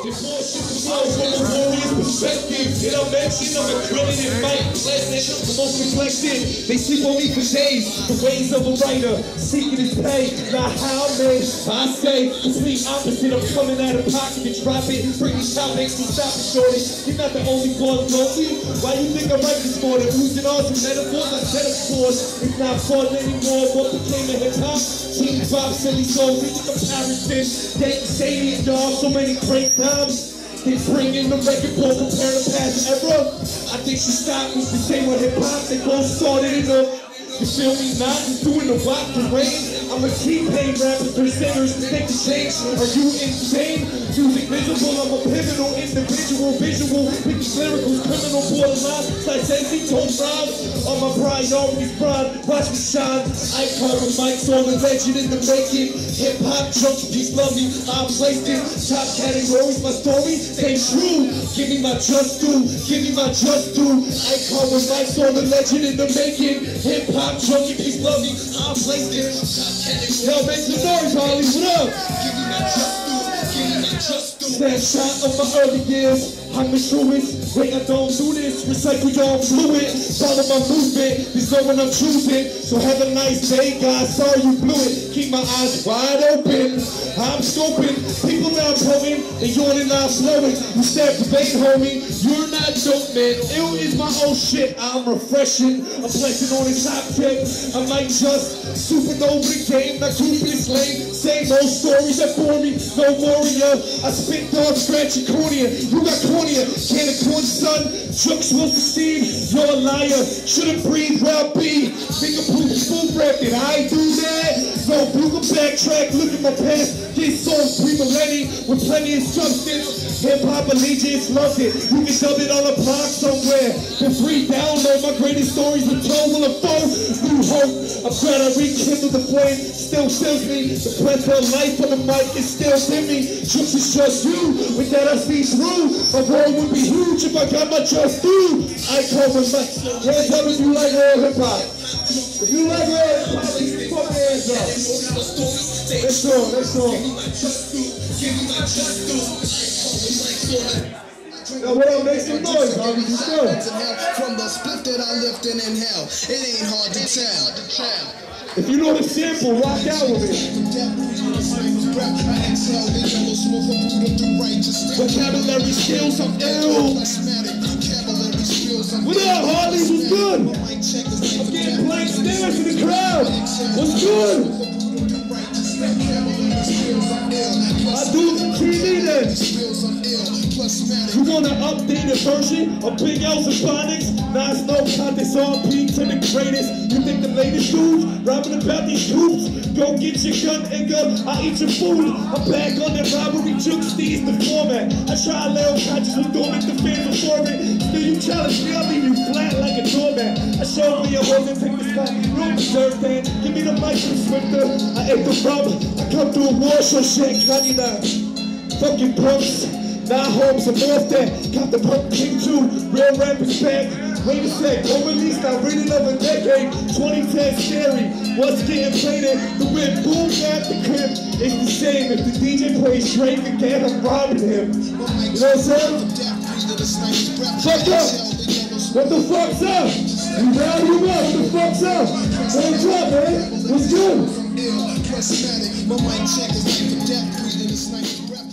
Was flow from a warrior's perspective. Did I mention I'm a grilling and fight pleasant? The most reflected. They sleep on me for days. The ways of a writer, seeking his pay. Not how man. I say, complete opposite. I'm coming out of pocket to drop it. Bring these topics to stop it, shorty. You're not the only one lonely. Why you think I write this morning? Losing all some metaphors, I set up scores. It's not fun anymore. What became of hip hop? Team pop, silly souls, it's a comparison. They say these dogs, so many great times. They bring in the record ball, compare the past era. I think she stopped me the same with hip hop. They both started in the. You feel me? Not just doing the rock the rain. I'm a T-Pain rapper to take the change. Are you insane? Visible, I'm a pivotal individual, visual. With these lyricals, criminal borderline. Sensei told rhymes. All my priorities, pride. Watch me shine. I call the mics on the legend in the making. Hip hop junkie, peace, love me. I placed it. Top categories, my story stay true. Give me my just due. Give me my just due. I call the mics on the legend in the making. Hip hop junkie, peace, love me. I placed it. Top categories. Yo, make some noise, Harley. What up? Give me my just my just. Snapshot of my early years. I'm the truest. Wait, I don't do this. Recycle your fluid. Follow my movement. This is when I'm choosing. So have a nice day, guys. Sorry you blew it. Keep my eyes wide open. I'm stupid. People now poking and yawning not flowing. You step the bait, homie. You're not dope, man. Ill is my old shit. I'm refreshing. I'm flexing on this top tip. I might just supernova the game. Not keep this lane. Same old stories that bore me. No warrior. I spit dog scratching cornea. You got cornea. Can of corn, son. Jokes will succeed. You're a liar. Shouldn't breathe I be. Full rep. Did I do that? No, Google backtrack. Look at my past. These songs pre millennium with plenty of substance. Hip hop allegiance loves it. You can shove it on a block somewhere. For free download my greatest stories with told will unfold. New hope. I'm glad I rekindled the flame. Still fills me. The breath of life on the mic is still in me. Tricks is just you. With that I see through. My world would be huge if I got my trust through. I call my mic. Hands up if you like real hip hop. If you like real hip hop, put your hands up. Let's go. Let's go. Now, what up? Make some noise, Harvey. You good? From the split that I lift and inhale, it ain't hard to tell. If you know the sample, rock out with it. Vocabulary skills, I'm ill. What up, Harley? What's good? I'm getting blank stares in the crowd. What's good? I do the TV then. You want an updated version of Big L's Ebonics? Nah, it's no contest on P to the greatest. You think the latest dudes rapping about these troops? Go get your gun, nigga. I'll eat your food. I'm back on that robbery juke, Steve's the format. I try lay on conscious with dormant the fans before it. Still you challenge me, I'll leave you flat like a doormat. I show me your hoes and take the spot. You don't deserve that. Give me the mic from Swifter. I ate the rubber. I come through a war, so shit, Kanye now. Fucking punks. Now homes are off that. Got the punk king too. Real rappers back. Wait a sec. Don't release now. Read another decade. 2010 scary. What's getting played in the whip? Boom at the crib. It's the same. If the DJ plays Drake again, I'm robbing him. You know what I'm saying? Fuck up. What the fuck's up? You down, you up? What the fuck's up? What's up, man? What's good? My mic check is like the death